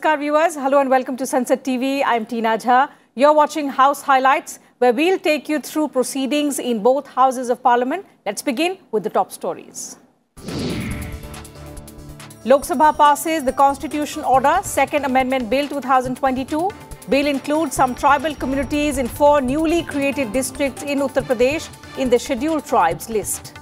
Namaskar viewers, hello and welcome to Sansad TV. I'm Tina Jha. You're watching House Highlights where we'll take you through proceedings in both houses of parliament. Let's begin with the top stories. Lok Sabha passes the Constitution Order, Second Amendment Bill 2022. Bill includes some tribal communities in four newly created districts in Uttar Pradesh in the scheduled tribes list.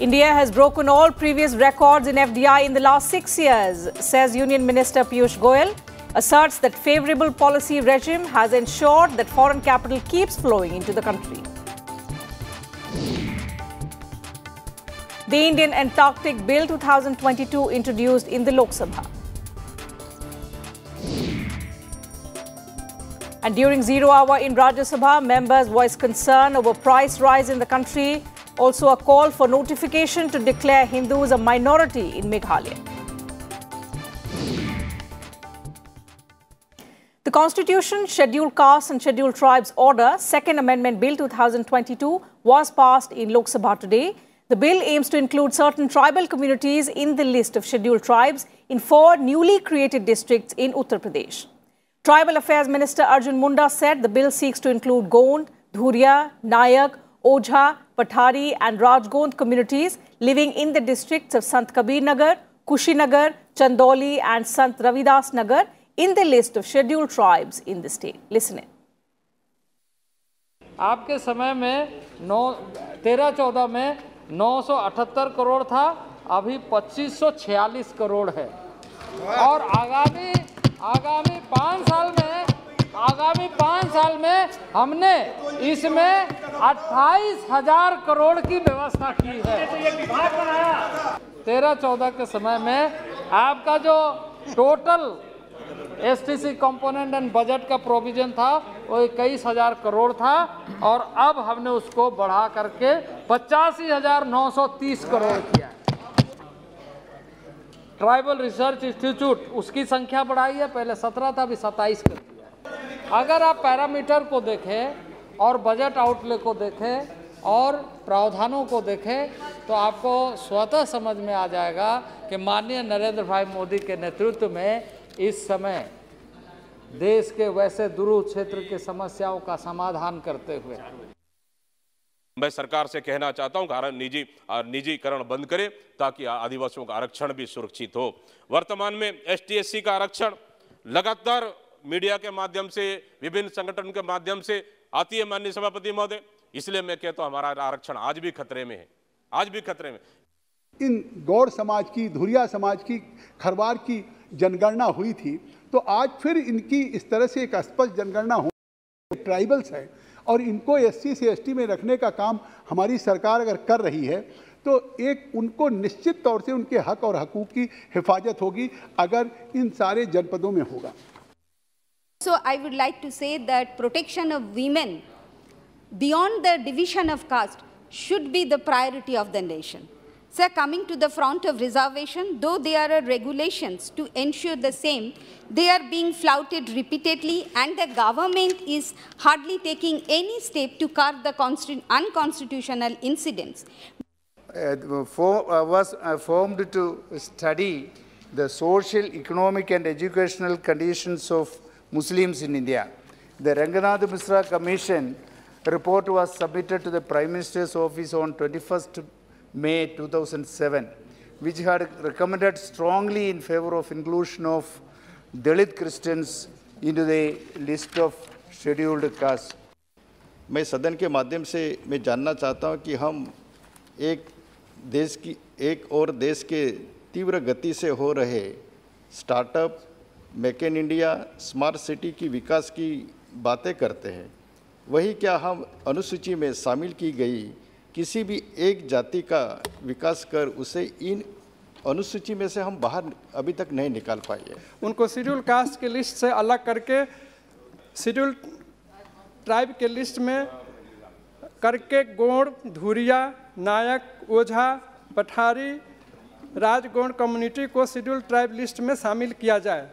India has broken all previous records in FDI in the last six years, says Union Minister Piyush Goyal. Asserts that favorable policy regime has ensured that foreign capital keeps flowing into the country. The Indian Antarctic Bill 2022 introduced in the Lok Sabha. And during zero hour in Rajya Sabha, members voiced concern over price rise in the country. Also, a call for notification to declare Hindus a minority in Meghalaya. The Constitution, Scheduled Castes and Scheduled Tribes Order, Second Amendment Bill 2022, was passed in Lok Sabha today. The bill aims to include certain tribal communities in the list of scheduled tribes in four newly created districts in Uttar Pradesh. Tribal Affairs Minister Arjun Munda said the bill seeks to include Gond, Dhuria, Nayak, Ojha, Pathari and Rajgond communities living in the districts of Sant Kabir Nagar, Kushinagar, Chandoli and Sant Ravidas Nagar in the list of scheduled tribes in the state. Listen in. आपके समय में नौ तेरह चौदह में 978 करोड़ था अभी 2546 करोड़ है और आगामी आगामी पाँच साल में आगामी पाँच साल में हमने इसमें अट्ठाईस हज़ार करोड़ की व्यवस्था की है। तेरह चौदह के समय में आपका जो total S T C component and budget का प्रोविज़न था, वो इक्कीस हज़ार करोड़ था और अब हमने उसको बढ़ा करके पचासी हज़ार नौ सौ तीस करोड़ किया ट्राइबल रिसर्च इंस्टीट्यूट उसकी संख्या बढ़ाई है, पहले सत्रह था, अभी सत्ताईस कर अगर आप पैरामीटर को देखें और बजट आउटले को देखें और प्रावधानों को देखें तो आपको स्वतः समझ में आ जाएगा कि माननीय नरेंद्र भाई मोदी के नेतृत्व में इस समय देश के वैसे दुरूह क्षेत्र की समस्याओं का समाधान करते हुए। मैं सरकार से कहना चाहता हूँ कि निजी निजीकरण बंद करे ताकि आदिवासियों का आरक्षण भी सुरक्षित हो। वर्तमान में एसटीएससी का आरक्षण लगातार मीडिया के माध्यम से, विभिन्न संगठन के माध्यम से आती है माननीय सभापति महोदय। इसलिए मैं कहता हूँ, हमारा आरक्षण आज भी खतरे में है। आज भी खतरे में। इन गौड़ समाज की, धुरिया समाज की खरवार की जनगणना हुई थी तो आज फिर इनकी इस तरह से एक स्पष्ट जनगणना हो, ट्राइबल्स है, और इनको एस सी से एस में रखने का काम हमारी सरकार अगर कर रही है तो एक उनको निश्चित तौर से उनके हक और हकूक की हिफाजत होगी, अगर इन सारे जनपदों में होगा। So I would like to say that protection of women beyond the division of caste should be the priority of the nation. Sir, coming to the front of reservation, though there are regulations to ensure the same, they are being flouted repeatedly and the government is hardly taking any step to curb the unconstitutional incidents. Uh, for, uh, was uh, formed to study the social, economic and educational conditions of Muslims in India. The Ranganath Misra Commission report was submitted to the Prime Minister's office on 21st May 2007, which had recommended strongly in favor of inclusion of Dalit Christians into the list of scheduled castes. मैं सदन के माध्यम से मैं जानना चाहता हूं कि हम एक देश की एक और देश के तीव्र गति से हो रहे startup make in India, smart city की विकास की बातें करते हैं। वही क्या हम अनुसूची में शामिल की गई किसी भी एक जाति का विकास कर उसे इन अनुसूची में से हम बाहर अभी तक नहीं निकाल पाए हैं। उनको शेड्यूल कास्ट के लिस्ट से अलग करके, शेड्यूल ट्राइब के लिस्ट में करके गोड़, धुरिया, नायक, ओझा, पठारी, राजगौड़ कम्युनिटी को शेड्यूल ट्राइब लिस्ट में शामिल किया जाए।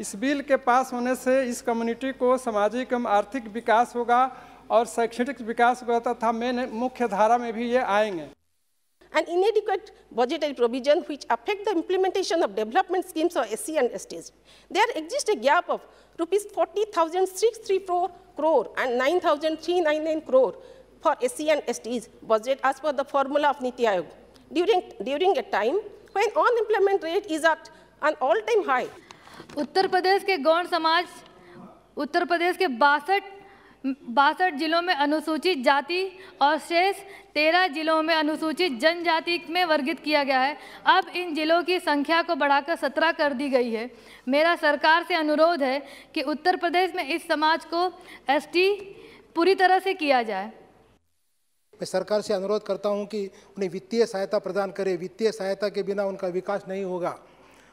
इस बिल के पास होने से इस कम्युनिटी को सामाजिक एवं आर्थिक विकास होगा और शैक्षणिक विकास होगा तथा मेन मुख्य धारा में भी ये आएँगे and inadequate budgetary provision which affect the implementation of development schemes for SC and STs. There exists a gap of rupees 40,634 crore and 9,399 crore for SC and STs budget as per the formula of Niti Aayog during, during a time when unemployment rate is at an all-time high. Uttar Pradesh के गौड़ समाज, उत्तर प्रदेश के बासठ बासठ जिलों में अनुसूचित जाति और शेष तेरह जिलों में अनुसूचित जनजाति में वर्गित किया गया है। अब इन जिलों की संख्या को बढ़ाकर सत्रह कर दी गई है। मेरा सरकार से अनुरोध है कि उत्तर प्रदेश में इस समाज को एसटी पूरी तरह से किया जाए। मैं सरकार से अनुरोध करता हूँ कि उन्हें वित्तीय सहायता प्रदान करें। वित्तीय सहायता के बिना उनका विकास नहीं होगा।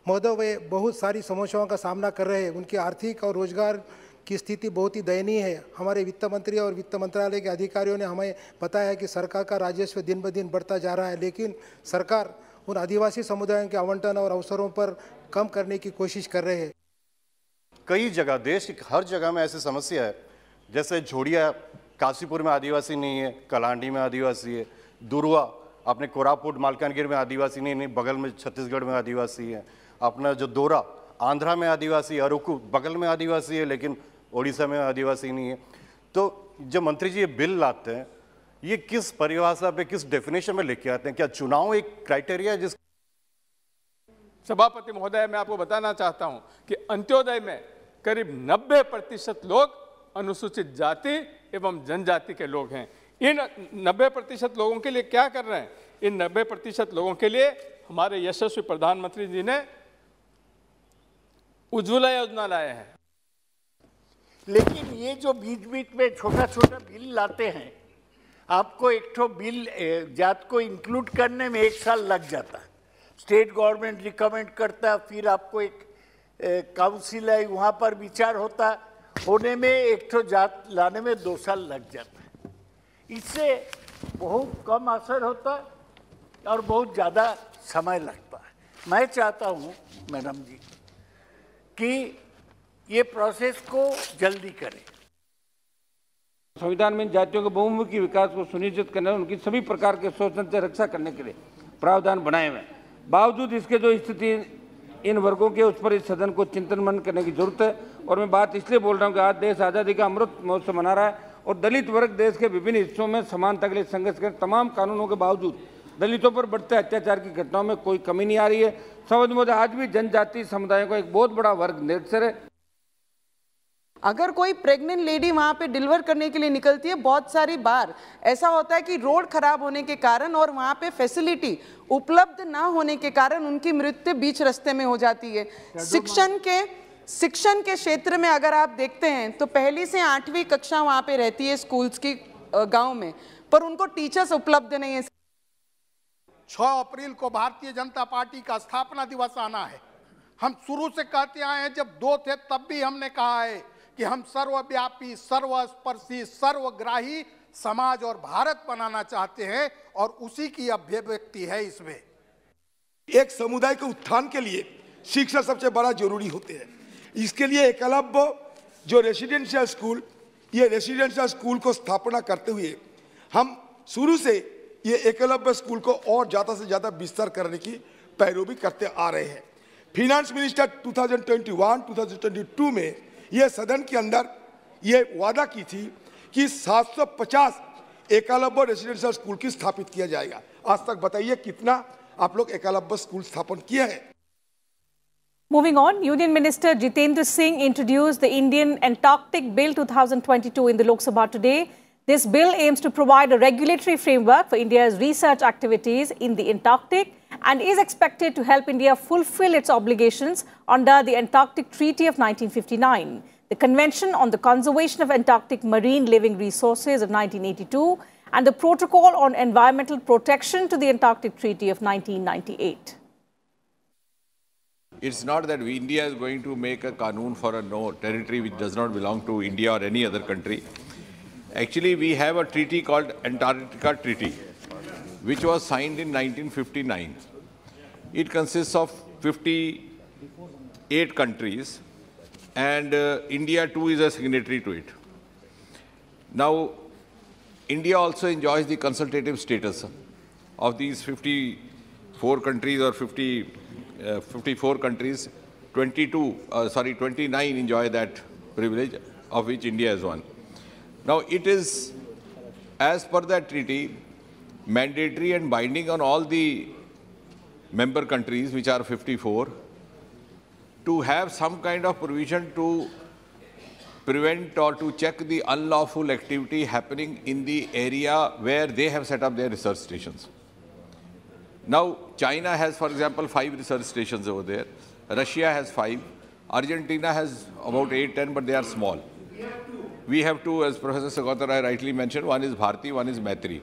महोदय, वे बहुत सारी समस्याओं का सामना कर रहे हैं। उनकी आर्थिक और रोज़गार की स्थिति बहुत ही दयनीय है। हमारे वित्त मंत्री और वित्त मंत्रालय के अधिकारियों ने हमें बताया है कि सरकार का राजस्व दिन ब दिन बढ़ता जा रहा है, लेकिन सरकार उन आदिवासी समुदायों के आवंटन और अवसरों पर कम करने की कोशिश कर रहे हैं। कई जगह, देश हर जगह में ऐसी समस्या है। जैसे झोड़िया काशीपुर में आदिवासी नहीं है, कलांडी में आदिवासी है दुरुआ अपने कोरापुट, मालकानगिर में आदिवासी नहीं नहीं, बगल में छत्तीसगढ़ में आदिवासी है। अपना जो दौरा, आंध्रा में आदिवासी, अरुकु, बगल में आदिवासी है, लेकिन उड़ीसा में आदिवासी नहीं है। तो जब मंत्री जी ये बिल लाते हैं, ये किस परिभाषा पे, किस डेफिनेशन में लेके आते हैं? क्या चुनाव एक क्राइटेरिया है जिस सभापति महोदय, मैं आपको बताना चाहता हूँ कि अंत्योदय में करीब 90 प्रतिशत लोग अनुसूचित जाति एवं जनजाति के लोग हैं। इन 90 प्रतिशत लोगों के लिए क्या कर रहे हैं? इन 90 प्रतिशत लोगों के लिए हमारे यशस्वी प्रधानमंत्री जी ने उज्ज्वला योजना लाए हैं। लेकिन ये जो बीच बीच में छोटा छोटा बिल लाते हैं, आपको एक तो बिल जात को इंक्लूड करने में एक साल लग जाता है। स्टेट गवर्नमेंट रिकमेंड करता है फिर आपको एक काउंसिल है, वहाँ पर विचार होता, होने में एक तो जात, लाने में दो साल लग जाता है। इससे बहुत कम असर होता है और बहुत ज़्यादा समय लगता है। मैं चाहता हूँ, मैडम जी कि ये प्रोसेस को जल्दी करें। संविधान में जातियों के बहुमुखी विकास को सुनिश्चित करने उनकी सभी प्रकार के शोषण से रक्षा करने के लिए प्रावधान बनाए हुए बावजूद इसके जो स्थिति इन वर्गों के उस पर इस सदन को चिंतन मन करने की ज़रूरत है, और मैं बात इसलिए बोल रहा हूँ कि आज देश आज़ादी का अमृत महोत्सव मना रहा है, और दलित वर्ग देश के विभिन्न हिस्सों में समानता के लिए संघर्ष कर तमाम कानूनों के बावजूद। दलितों पर बढ़ते अत्याचार की घटनाओं में कोई कमी नहीं आ रही है। समझ मुझे आज भी जनजाति समुदायों का एक बहुत बड़ा वर्ग निरक्षर है। अगर कोई प्रेग्नेंट लेडी वहाँ पे डिलीवर करने के लिए निकलती है बहुत सारी बार ऐसा होता है कि रोड खराब होने के कारण और वहाँ पे फैसिलिटी उपलब्ध ना होने के कारण उनकी मृत्यु बीच रास्ते में हो जाती है। शिक्षण के शिक्षण के क्षेत्र में अगर आप देखते हैं तो पहली से आठवीं कक्षा वहाँ पे रहती है स्कूल्स की गाँव में पर उनको टीचर्स उपलब्ध नहीं है। 6 अप्रैल को भारतीय जनता पार्टी का स्थापना दिवस आना है। हम शुरू से कहते आए हैं, जब दो थे तब भी हमने कहा है कि हम सर्वव्यापी, सर्वस्पर्शी, सर्वग्राही समाज और भारत बनाना चाहते हैं और उसी की अभिव्यक्ति है इसमें। एक समुदाय के उत्थान के लिए शिक्षा सबसे बड़ा ज़रूरी होते हैं। इसके लिए एकलव्य जो रेसिडेंशियल स्कूल ये रेसिडेंशियल स्कूल को स्थापना करते हुए हम शुरू से ये एकलव्य स्कूल को और ज़्यादा से ज़्यादा विस्तार करने की पैरवी करते आ रहे हैं। फिनेंस मिनिस्टर 2021-2022 में ये सदन के अंदर ये वादा की थी कि 750 एकलव्य रेसिडेंशियल स्कूल की स्थापित किया जाएगा। आज तक बताइए कितना आप लोग एकलव्य स्कूल स्थापन किया है? Moving on, Union Minister Jitendra Singh introduced the Indian Antarctic Bill 2022 in the Lok Sabha today. This bill aims to provide a regulatory framework for India's research activities in the Antarctic and is expected to help India fulfill its obligations under the Antarctic Treaty of 1959, the Convention on the Conservation of Antarctic Marine Living Resources of 1982, and the Protocol on Environmental Protection to the Antarctic Treaty of 1998. It's not that India is going to make a kanun for a no territory which does not belong to India or any other country. Actually, we have a treaty called Antarctica Treaty, which was signed in 1959. It consists of 58 countries, and uh, India too is a signatory to it. Now, India also enjoys the consultative status. of these 54 countries or 50, uh, 54 countries, 22, uh, sorry, 29 enjoy that privilege, of which India is one. Now, it is, as per that treaty, mandatory and binding on all the member countries, which are 54, to have some kind of provision to prevent or to check the unlawful activity happening in the area where they have set up their research stations. Now, China has, for example, five research stations over there. Russia has five. Argentina has about eight, ten, but they are small. We have two, as Professor Sagotra rightly mentioned. One is Bharti, one is Maitri.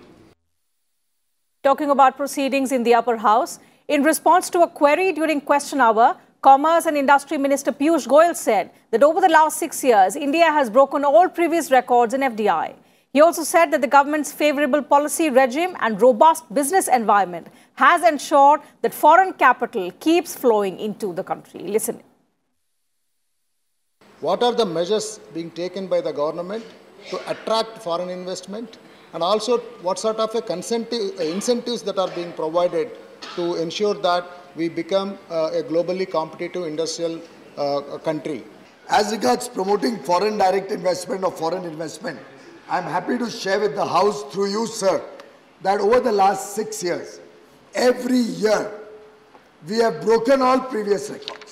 Talking about proceedings in the upper house, in response to a query during question hour, Commerce and Industry Minister Piyush Goyal said that over the last six years, India has broken all previous records in FDI. He also said that the government's favorable policy regime and robust business environment has ensured that foreign capital keeps flowing into the country. Listen. What are the measures being taken by the government to attract foreign investment? And also, what sort of a incentives that are being provided to ensure that we become uh, a globally competitive industrial uh, country. As regards promoting foreign direct investment or foreign investment, I'm happy to share with the House through you, sir, that over the last six years, every year, we have broken all previous records.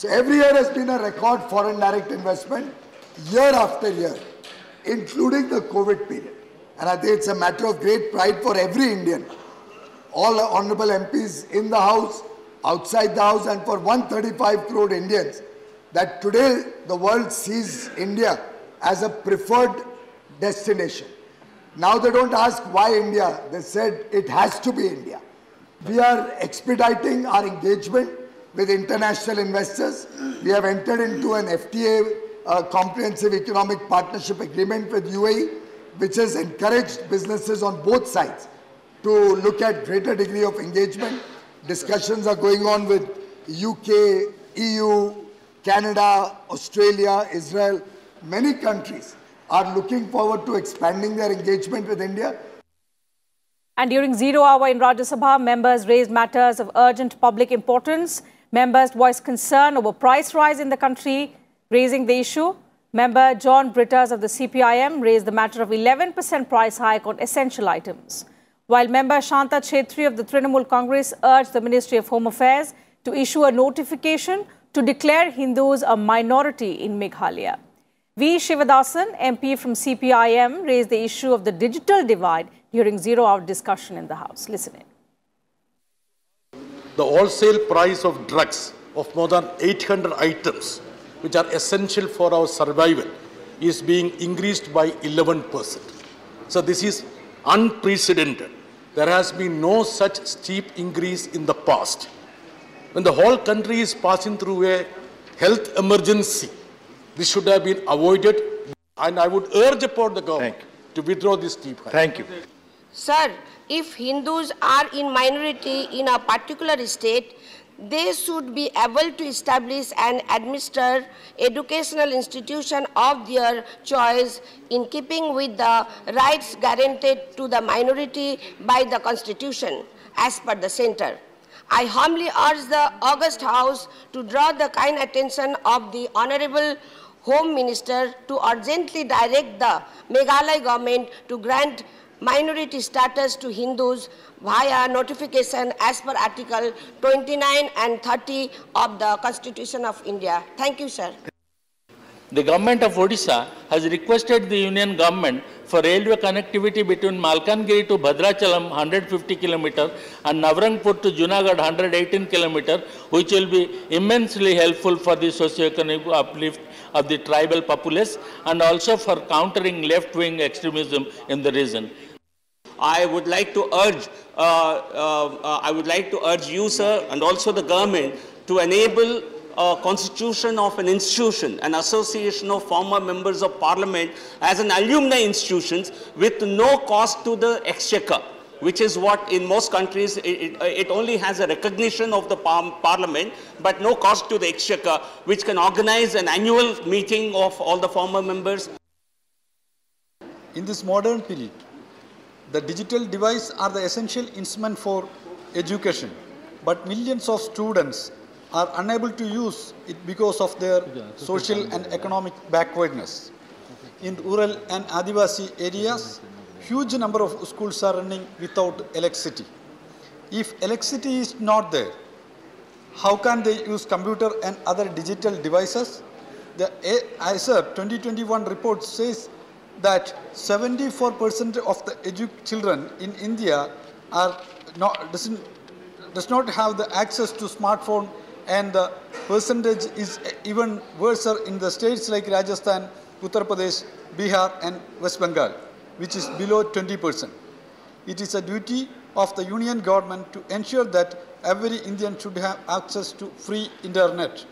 So every year has been a record foreign direct investment, year after year, including the COVID period. And I think it's a matter of great pride for every Indian. All the honorable MPs in the House, outside the House, and for 135 crore Indians, that today the world sees India as a preferred destination. Now they don't ask why India, they said it has to be India. We are expediting our engagement with international investors. We have entered into an FTA, Comprehensive Economic Partnership Agreement with UAE, which has encouraged businesses on both sides to look at greater degree of engagement. Discussions are going on with UK, EU, Canada, Australia, Israel. Many countries are looking forward to expanding their engagement with India. And during zero hour in Rajya Sabha, members raised matters of urgent public importance. Members voiced concern over price rise in the country, raising the issue. Member John Brittas of the CPIM raised the matter of 11% price hike on essential items. While member Shanta Chhetri of the Trinamool Congress urged the Ministry of Home Affairs to issue a notification to declare Hindus a minority in Meghalaya. V. Shivadasan, MP from CPIM, raised the issue of the digital divide during zero-hour discussion in the House. Listen in. The wholesale price of drugs of more than 800 items, which are essential for our survival, is being increased by 11%. So this is unprecedented. There has been no such steep increase in the past. When the whole country is passing through a health emergency, this should have been avoided. And I would urge upon the government to withdraw this steep hike. Thank you. Sir, if Hindus are in minority in a particular state, they should be able to establish and administer educational institution of their choice in keeping with the rights guaranteed to the minority by the constitution as per the center. I humbly urge the August House to draw the kind attention of the Honorable Home Minister to urgently direct the Meghalaya government to grant minority status to Hindus via notification as per Article 29 and 30 of the Constitution of India. Thank you, sir. The government of Odisha has requested the union government for railway connectivity between Malkangiri to Bhadrachalam 150 km and Navrangpur to Junagarh 118 km, which will be immensely helpful for the socio-economic uplift of the tribal populace and also for countering left-wing extremism in the region. I would like to urge, uh, uh, uh, I would like to urge you, sir, and also the government to enable a constitution of an institution, an association of former members of parliament as an alumni institution with no cost to the exchequer which is what in most countries it, it, only has a recognition of the par parliament but no cost to the exchequer which can organize an annual meeting of all the former members. In this modern period, The digital device are the essential instrument for education, but millions of students are unable to use it because of their social and economic backwardness. In rural and Adivasi areas, huge number of schools are running without electricity. If electricity is not there, how can they use computer and other digital devices? The ASER 2021 report says that 74% of the children in India are not, doesn't, does not have the access to smartphone and the percentage is even worse in the states like Rajasthan, Uttar Pradesh, Bihar and West Bengal, which is below 20%. It is a duty of the union government to ensure that every Indian should have access to free internet.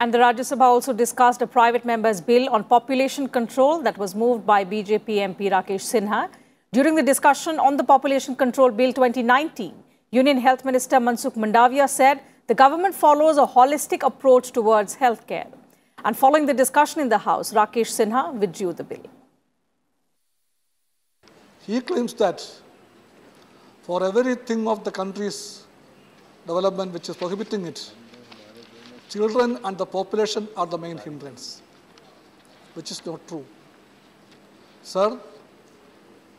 And the Rajya Sabha also discussed a private member's bill on population control that was moved by BJP MP Rakesh Sinha. During the discussion on the Population Control Bill 2019, Union Health Minister Mansukh Mandaviya said the government follows a holistic approach towards healthcare. And following the discussion in the House, Rakesh Sinha withdrew the bill. He claims that for everything of the country's development which is prohibiting it, children and the population are the main hindrance, which is not true. Sir,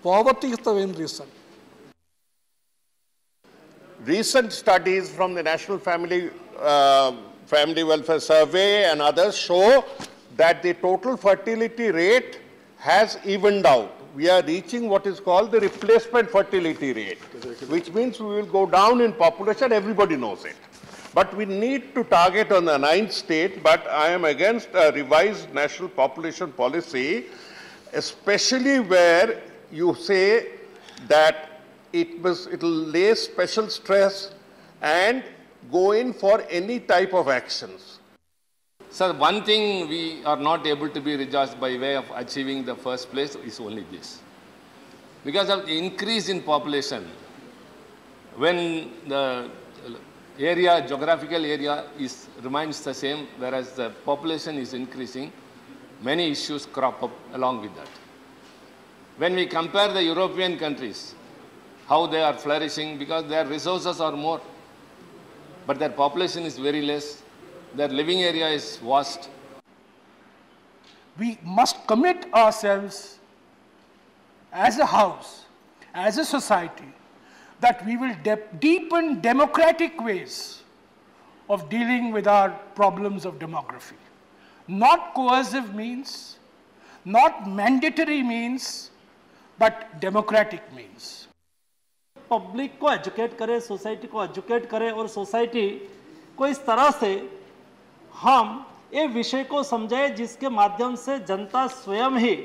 poverty is the main reason. Recent studies from the National Family, uh, Family Welfare Survey and others show that the total fertility rate has evened out. We are reaching what is called the replacement fertility rate, which means we will go down in population, everybody knows it. But we need to target on the ninth state, but I am against a revised national population policy, especially where you say that it it'll lay special stress and go in for any type of actions. Sir, one thing we are not able to be rejoiced by way of achieving the first place is only this. Because of the increase in population, when the area, geographical area is, remains the same, whereas the population is increasing, many issues crop up along with that. When we compare the European countries, how they are flourishing, because their resources are more, but their population is very less, their living area is vast. We must commit ourselves as a house, as a society, that we will de deepen democratic ways of dealing with our problems of demography. Not coercive means, not mandatory means, but democratic means. Public को educate करे society को educate करे और society को इस तरह से हम ये विषय को समझे जिसके माध्यम से जनता स्वयं ही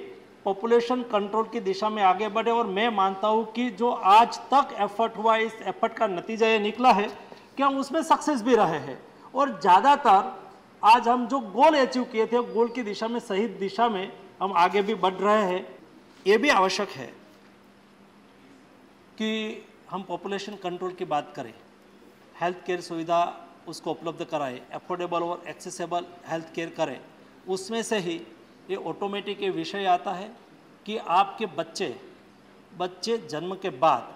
पॉपुलेशन कंट्रोल की दिशा में आगे बढ़े और मैं मानता हूँ कि जो आज तक एफर्ट हुआ, इस एफर्ट का नतीजा ये निकला है कि हम उसमें सक्सेस भी रहे हैं। और ज़्यादातर आज हम जो गोल अचीव किए थे गोल की दिशा में, सही दिशा में हम आगे भी बढ़ रहे हैं। ये भी आवश्यक है कि हम पॉपुलेशन कंट्रोल की बात करें। हेल्थ केयर सुविधा उसको उपलब्ध कराएँ अफोर्डेबल और एक्सेसिबल हेल्थ केयर करें। उसमें से ही ये ऑटोमेटिक ये विषय आता है कि आपके बच्चे बच्चे जन्म के बाद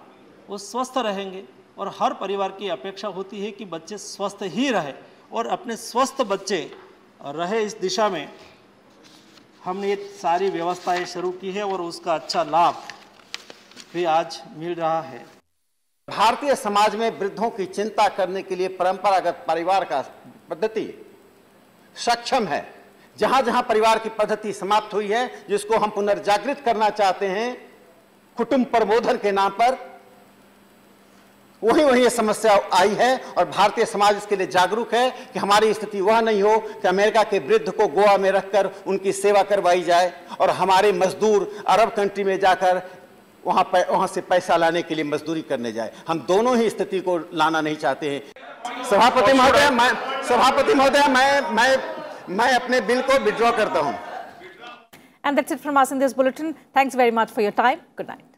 वो स्वस्थ रहेंगे और हर परिवार की अपेक्षा होती है कि बच्चे स्वस्थ ही रहे और अपने स्वस्थ बच्चे रहे इस दिशा में। हमने ये सारी व्यवस्थाएँ शुरू की है और उसका अच्छा लाभ भी आज मिल रहा है। भारतीय समाज में वृद्धों की चिंता करने के लिए परंपरागत परिवार का पद्धति सक्षम है। जहाँ जहाँ परिवार की पद्धति समाप्त हुई है, जिसको हम पुनर्जागृत करना चाहते हैं, कुटुंब प्रबोधन के नाम पर, वही वही समस्या आई है और भारतीय समाज इसके लिए जागरूक है कि हमारी स्थिति वह नहीं हो कि अमेरिका के वृद्ध को गोवा में रखकर उनकी सेवा करवाई जाए और हमारे मजदूर अरब कंट्री में जाकर वहाँ वहाँ से पैसा लाने के लिए मजदूरी करने जाए। हम दोनों ही स्थिति को लाना नहीं चाहते हैं। सभापति महोदय, मैं, सभापति महोदय, मैं मैं मैं अपने बिल को विड्रॉ करता हूँ। And that's it from us bulletin thanks very much for your time good night